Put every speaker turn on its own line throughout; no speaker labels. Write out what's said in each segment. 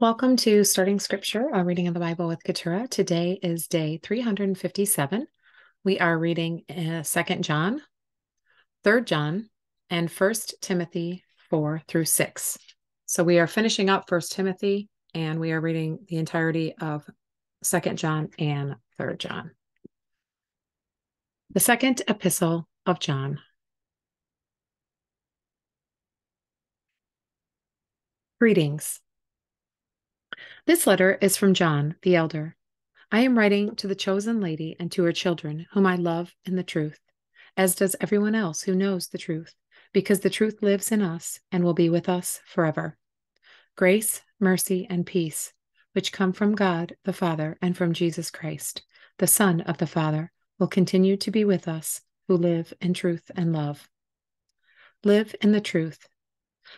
Welcome to Starting Scripture, a reading of the Bible with Keturah. Today is day 357. We are reading uh, 2nd John, 3rd John, and 1st Timothy 4 through 6. So we are finishing up 1st Timothy and we are reading the entirety of 2nd John and 3rd John. The second epistle of John. Greetings. This letter is from John, the elder. I am writing to the chosen lady and to her children, whom I love in the truth, as does everyone else who knows the truth, because the truth lives in us and will be with us forever. Grace, mercy, and peace, which come from God the Father and from Jesus Christ, the Son of the Father, will continue to be with us who live in truth and love. Live in the truth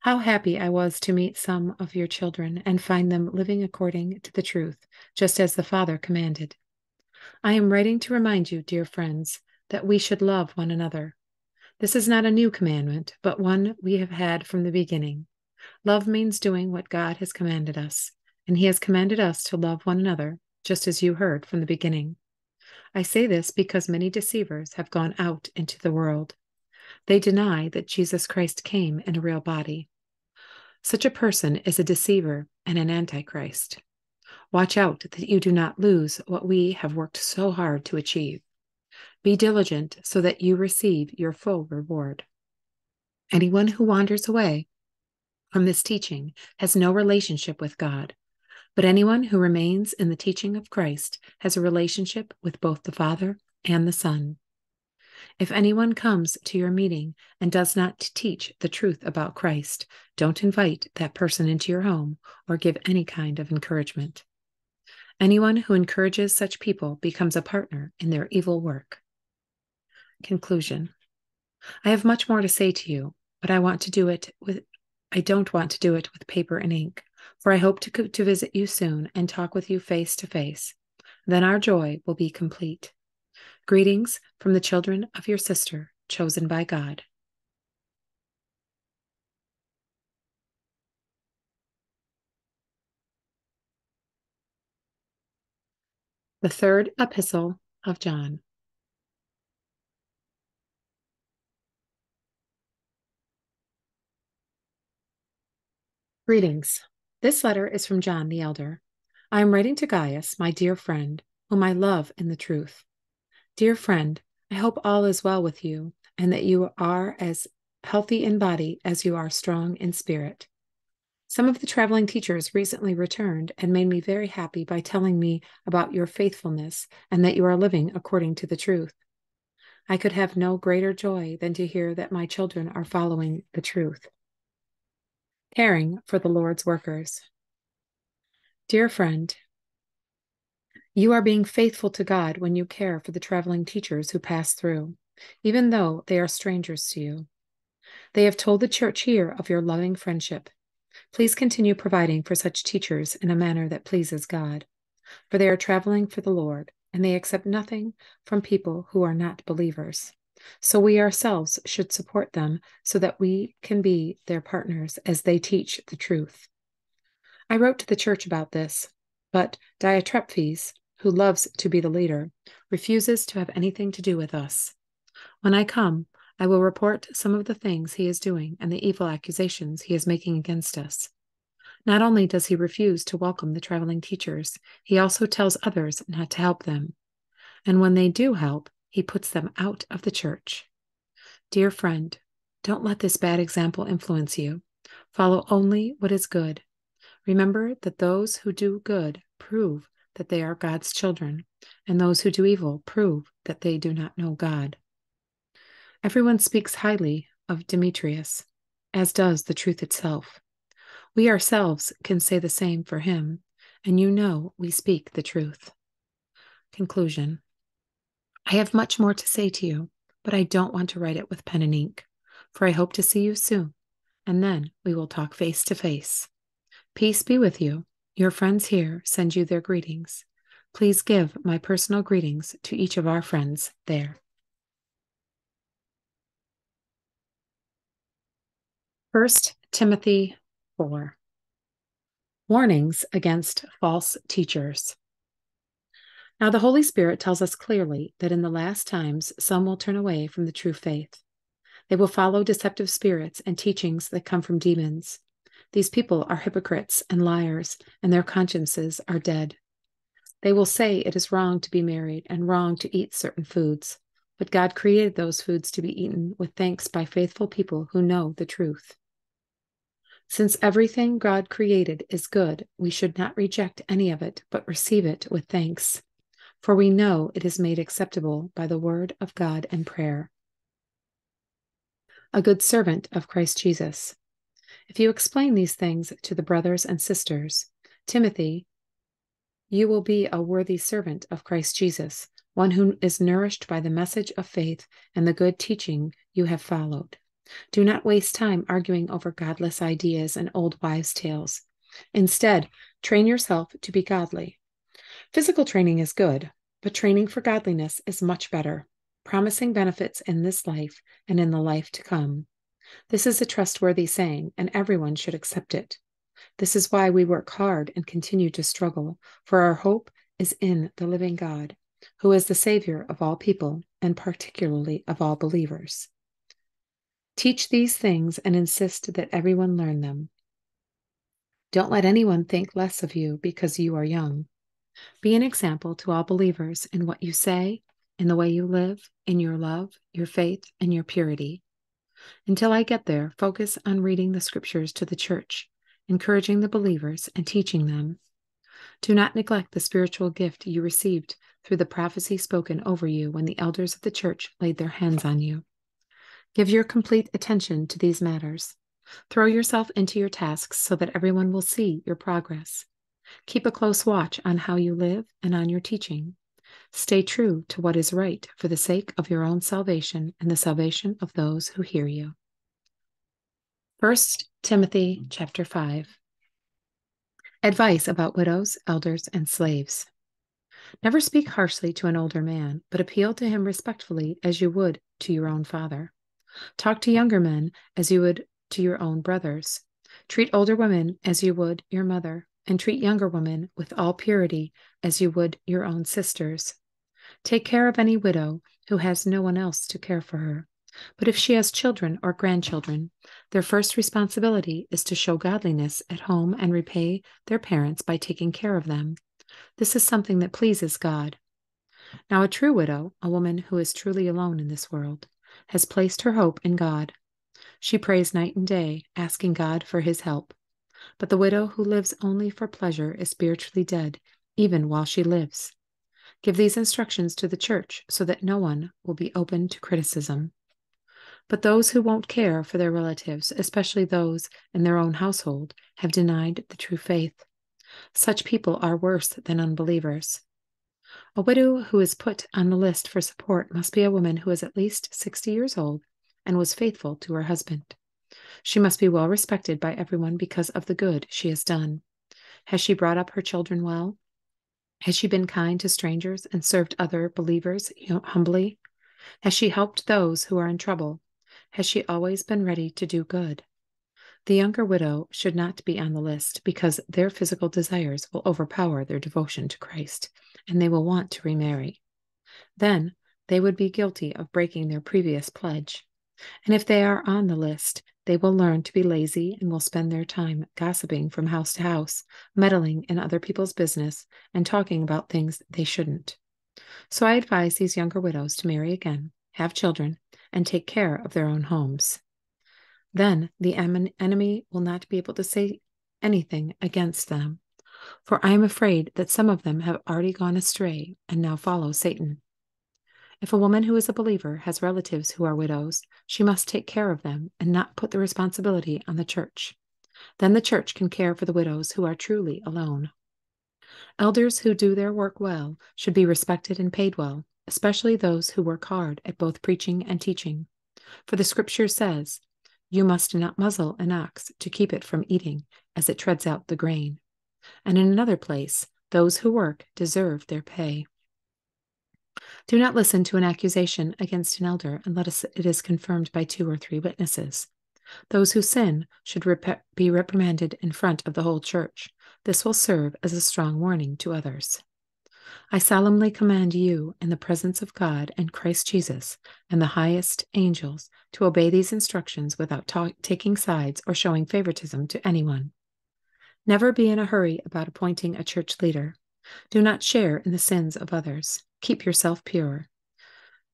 how happy I was to meet some of your children and find them living according to the truth, just as the Father commanded. I am writing to remind you, dear friends, that we should love one another. This is not a new commandment, but one we have had from the beginning. Love means doing what God has commanded us, and He has commanded us to love one another, just as you heard from the beginning. I say this because many deceivers have gone out into the world. They deny that Jesus Christ came in a real body. Such a person is a deceiver and an antichrist. Watch out that you do not lose what we have worked so hard to achieve. Be diligent so that you receive your full reward. Anyone who wanders away from this teaching has no relationship with God, but anyone who remains in the teaching of Christ has a relationship with both the Father and the Son. If anyone comes to your meeting and does not teach the truth about Christ, don't invite that person into your home or give any kind of encouragement. Anyone who encourages such people becomes a partner in their evil work. Conclusion I have much more to say to you, but I want to do it with I don't want to do it with paper and ink, for I hope to, to visit you soon and talk with you face to face. Then our joy will be complete. Greetings from the children of your sister, chosen by God. The third epistle of John. Greetings. This letter is from John the Elder. I am writing to Gaius, my dear friend, whom I love in the truth. Dear friend, I hope all is well with you and that you are as healthy in body as you are strong in spirit. Some of the traveling teachers recently returned and made me very happy by telling me about your faithfulness and that you are living according to the truth. I could have no greater joy than to hear that my children are following the truth. Caring for the Lord's workers. Dear friend, you are being faithful to God when you care for the traveling teachers who pass through, even though they are strangers to you. They have told the church here of your loving friendship. Please continue providing for such teachers in a manner that pleases God, for they are traveling for the Lord, and they accept nothing from people who are not believers. So we ourselves should support them so that we can be their partners as they teach the truth. I wrote to the church about this, but Diotrephes, who loves to be the leader, refuses to have anything to do with us. When I come, I will report some of the things he is doing and the evil accusations he is making against us. Not only does he refuse to welcome the traveling teachers, he also tells others not to help them. And when they do help, he puts them out of the church. Dear friend, don't let this bad example influence you. Follow only what is good. Remember that those who do good prove that they are God's children, and those who do evil prove that they do not know God. Everyone speaks highly of Demetrius, as does the truth itself. We ourselves can say the same for him, and you know we speak the truth. Conclusion I have much more to say to you, but I don't want to write it with pen and ink, for I hope to see you soon, and then we will talk face to face. Peace be with you. Your friends here send you their greetings. Please give my personal greetings to each of our friends there. First Timothy 4. Warnings against false teachers. Now, the Holy Spirit tells us clearly that in the last times some will turn away from the true faith. They will follow deceptive spirits and teachings that come from demons. These people are hypocrites and liars, and their consciences are dead. They will say it is wrong to be married and wrong to eat certain foods, but God created those foods to be eaten with thanks by faithful people who know the truth. Since everything God created is good, we should not reject any of it, but receive it with thanks. For we know it is made acceptable by the word of God and prayer. A good servant of Christ Jesus. If you explain these things to the brothers and sisters, Timothy, you will be a worthy servant of Christ Jesus, one who is nourished by the message of faith and the good teaching you have followed. Do not waste time arguing over godless ideas and old wives' tales. Instead, train yourself to be godly. Physical training is good, but training for godliness is much better, promising benefits in this life and in the life to come. This is a trustworthy saying, and everyone should accept it. This is why we work hard and continue to struggle, for our hope is in the living God, who is the Savior of all people, and particularly of all believers. Teach these things and insist that everyone learn them. Don't let anyone think less of you because you are young. Be an example to all believers in what you say, in the way you live, in your love, your faith, and your purity. Until I get there, focus on reading the scriptures to the church, encouraging the believers, and teaching them. Do not neglect the spiritual gift you received through the prophecy spoken over you when the elders of the church laid their hands on you. Give your complete attention to these matters. Throw yourself into your tasks so that everyone will see your progress. Keep a close watch on how you live and on your teaching. Stay true to what is right for the sake of your own salvation and the salvation of those who hear you. 1 Timothy chapter 5 Advice about widows, elders, and slaves. Never speak harshly to an older man, but appeal to him respectfully as you would to your own father. Talk to younger men as you would to your own brothers. Treat older women as you would your mother, and treat younger women with all purity as you would your own sisters. Take care of any widow who has no one else to care for her. But if she has children or grandchildren, their first responsibility is to show godliness at home and repay their parents by taking care of them. This is something that pleases God. Now, a true widow, a woman who is truly alone in this world, has placed her hope in God. She prays night and day, asking God for his help. But the widow who lives only for pleasure is spiritually dead, even while she lives. Give these instructions to the church so that no one will be open to criticism. But those who won't care for their relatives, especially those in their own household, have denied the true faith. Such people are worse than unbelievers. A widow who is put on the list for support must be a woman who is at least 60 years old and was faithful to her husband. She must be well respected by everyone because of the good she has done. Has she brought up her children well? Has she been kind to strangers and served other believers humbly? Has she helped those who are in trouble? Has she always been ready to do good? The younger widow should not be on the list because their physical desires will overpower their devotion to Christ and they will want to remarry. Then they would be guilty of breaking their previous pledge. And if they are on the list, they will learn to be lazy and will spend their time gossiping from house to house, meddling in other people's business, and talking about things they shouldn't. So I advise these younger widows to marry again, have children, and take care of their own homes. Then the enemy will not be able to say anything against them for I am afraid that some of them have already gone astray and now follow Satan. If a woman who is a believer has relatives who are widows, she must take care of them and not put the responsibility on the church. Then the church can care for the widows who are truly alone. Elders who do their work well should be respected and paid well, especially those who work hard at both preaching and teaching. For the scripture says, You must not muzzle an ox to keep it from eating as it treads out the grain and in another place, those who work deserve their pay. Do not listen to an accusation against an elder unless it is confirmed by two or three witnesses. Those who sin should rep- be reprimanded in front of the whole church. This will serve as a strong warning to others. I solemnly command you, in the presence of God and Christ Jesus and the highest angels, to obey these instructions without ta- taking sides or showing favoritism to anyone. Never be in a hurry about appointing a church leader. Do not share in the sins of others. Keep yourself pure.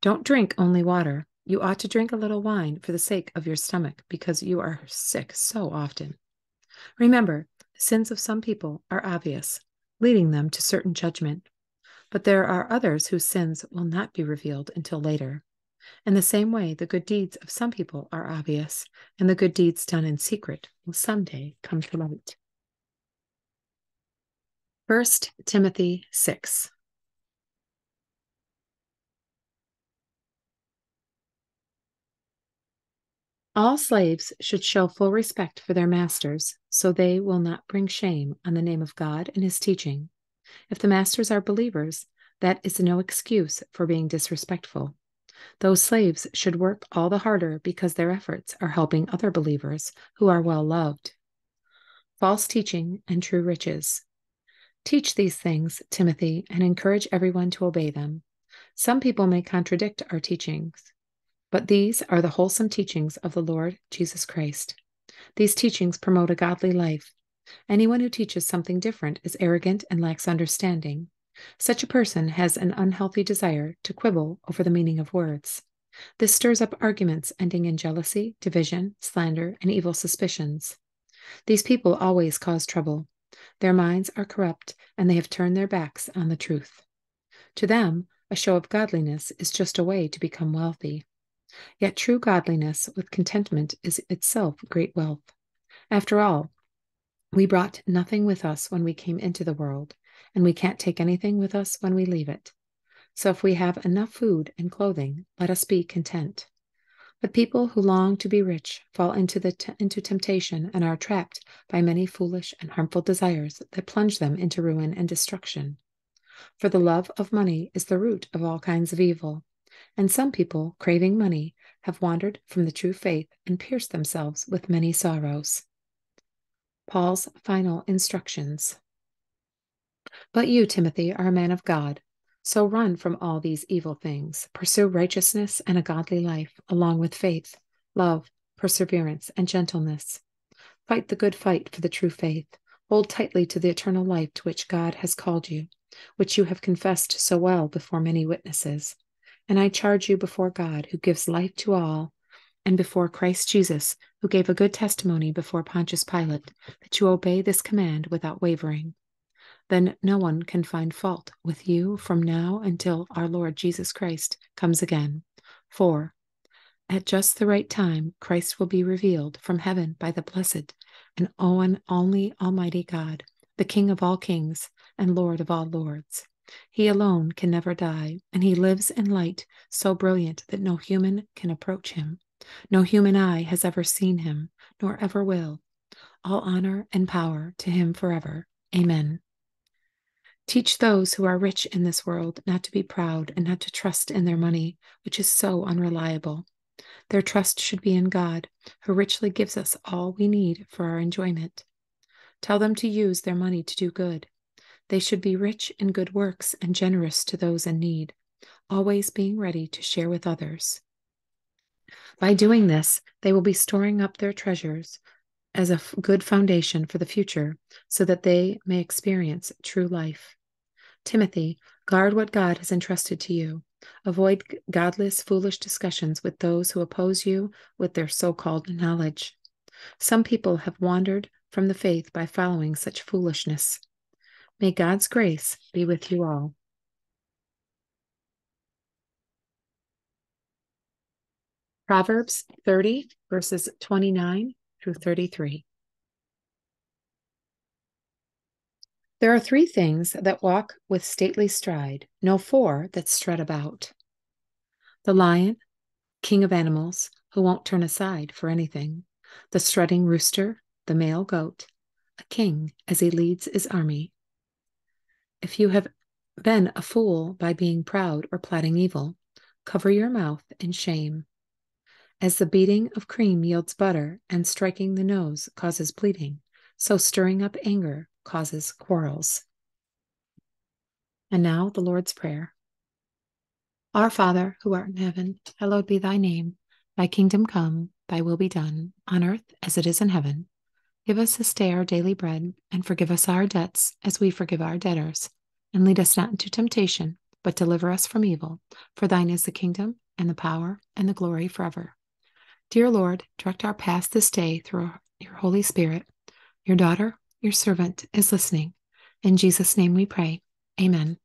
Don't drink only water. You ought to drink a little wine for the sake of your stomach, because you are sick so often. Remember, the sins of some people are obvious, leading them to certain judgment. But there are others whose sins will not be revealed until later. In the same way, the good deeds of some people are obvious, and the good deeds done in secret will someday come to light. 1 Timothy 6 All slaves should show full respect for their masters, so they will not bring shame on the name of God and his teaching. If the masters are believers, that is no excuse for being disrespectful. Those slaves should work all the harder because their efforts are helping other believers who are well loved. False teaching and true riches. Teach these things, Timothy, and encourage everyone to obey them. Some people may contradict our teachings, but these are the wholesome teachings of the Lord Jesus Christ. These teachings promote a godly life. Anyone who teaches something different is arrogant and lacks understanding. Such a person has an unhealthy desire to quibble over the meaning of words. This stirs up arguments ending in jealousy, division, slander, and evil suspicions. These people always cause trouble. Their minds are corrupt, and they have turned their backs on the truth. To them, a show of godliness is just a way to become wealthy. Yet true godliness with contentment is itself great wealth. After all, we brought nothing with us when we came into the world, and we can't take anything with us when we leave it. So if we have enough food and clothing, let us be content. But people who long to be rich fall into, the t- into temptation and are trapped by many foolish and harmful desires that plunge them into ruin and destruction. For the love of money is the root of all kinds of evil, and some people, craving money, have wandered from the true faith and pierced themselves with many sorrows. Paul's final instructions. But you, Timothy, are a man of God. So run from all these evil things. Pursue righteousness and a godly life, along with faith, love, perseverance, and gentleness. Fight the good fight for the true faith. Hold tightly to the eternal life to which God has called you, which you have confessed so well before many witnesses. And I charge you before God, who gives life to all, and before Christ Jesus, who gave a good testimony before Pontius Pilate, that you obey this command without wavering. Then no one can find fault with you from now until our Lord Jesus Christ comes again. For at just the right time, Christ will be revealed from heaven by the blessed and only Almighty God, the King of all kings and Lord of all lords he alone can never die, and he lives in light so brilliant that no human can approach him. No human eye has ever seen him, nor ever will. All honor and power to him forever. Amen. Teach those who are rich in this world not to be proud and not to trust in their money, which is so unreliable. Their trust should be in God, who richly gives us all we need for our enjoyment. Tell them to use their money to do good, they should be rich in good works and generous to those in need, always being ready to share with others. By doing this, they will be storing up their treasures as a good foundation for the future so that they may experience true life. Timothy, guard what God has entrusted to you. Avoid godless, foolish discussions with those who oppose you with their so called knowledge. Some people have wandered from the faith by following such foolishness. May God's grace be with you all. Proverbs 30, verses 29 through 33. There are three things that walk with stately stride, no four that strut about. The lion, king of animals, who won't turn aside for anything, the strutting rooster, the male goat, a king as he leads his army, if you have been a fool by being proud or plotting evil, cover your mouth in shame. As the beating of cream yields butter and striking the nose causes bleeding, so stirring up anger causes quarrels. And now the Lord's Prayer. Our Father, who art in heaven, hallowed be thy name. Thy kingdom come, thy will be done, on earth as it is in heaven. Give us this day our daily bread, and forgive us our debts as we forgive our debtors. And lead us not into temptation, but deliver us from evil. For thine is the kingdom, and the power, and the glory forever. Dear Lord, direct our paths this day through your Holy Spirit. Your daughter, your servant, is listening. In Jesus' name we pray. Amen.